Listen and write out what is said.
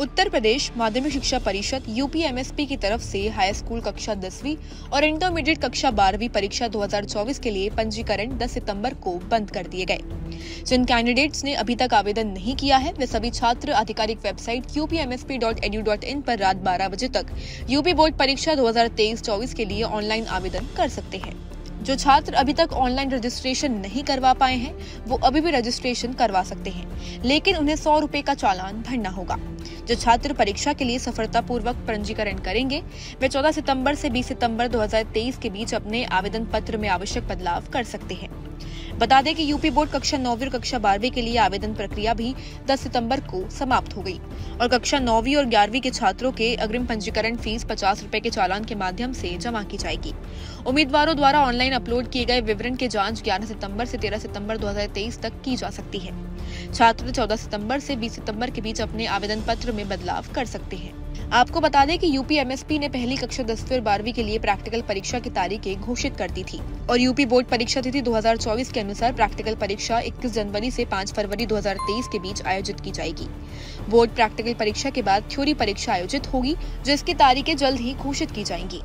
उत्तर प्रदेश माध्यमिक शिक्षा परिषद यूपीएमएसपी की तरफ़ से हाई स्कूल कक्षा दसवीं और इंटरमीडिएट कक्षा बारहवीं परीक्षा 2024 के लिए पंजीकरण 10 सितंबर को बंद कर दिए गए। जिन कैंडिडेट्स ने अभी तक आवेदन नहीं किया है। वे सभी छात्र आधिकारिक वेबसाइट यूपीएमएसपी.edu.in पर रात 12 बजे तक यूपी बोर्ड परीक्षा 2023-24 के लिए ऑनलाइन आवेदन कर सकते हैं। जो छात्र अभी तक ऑनलाइन रजिस्ट्रेशन नहीं करवा पाए हैं, वो अभी भी रजिस्ट्रेशन करवा सकते हैं। लेकिन उन्हें सौ रूपए का चालान भरना होगा। जो छात्र परीक्षा के लिए सफलतापूर्वक पंजीकरण करेंगे, वे 14 सितंबर से 20 सितंबर 2023 के बीच अपने आवेदन पत्र में आवश्यक बदलाव कर सकते हैं। बता दें कि यूपी बोर्ड कक्षा नौवीं और कक्षा बारहवीं के लिए आवेदन प्रक्रिया भी 10 सितंबर को समाप्त हो गई। और कक्षा नौवीं और ग्यारहवीं के छात्रों के अग्रिम पंजीकरण फ़ीस पचास रूपए के चालान के माध्यम से जमा की जाएगी। उम्मीदवारों द्वारा ऑनलाइन अपलोड किए गए विवरण की जाँच 11 सितंबर से 13 सितंबर 2023 तक की जा सकती है। छात्र चौदह सितंबर ऐसी बीस सितंबर के बीच अपने आवेदन पत्र में बदलाव कर सकते हैं। आपको बता दें कि यूपी एमएसपी ने पहली कक्षा दसवीं और बारहवीं के लिए प्रैक्टिकल परीक्षा की तारीखें घोषित कर दी थी और यूपी बोर्ड परीक्षा तिथि 2024 के अनुसार प्रैक्टिकल परीक्षा 21 जनवरी से 5 फरवरी 2023 के बीच आयोजित की जाएगी। बोर्ड प्रैक्टिकल परीक्षा के बाद थ्योरी परीक्षा आयोजित होगी, जिसकी तारीखें जल्द ही घोषित की जाएँगी।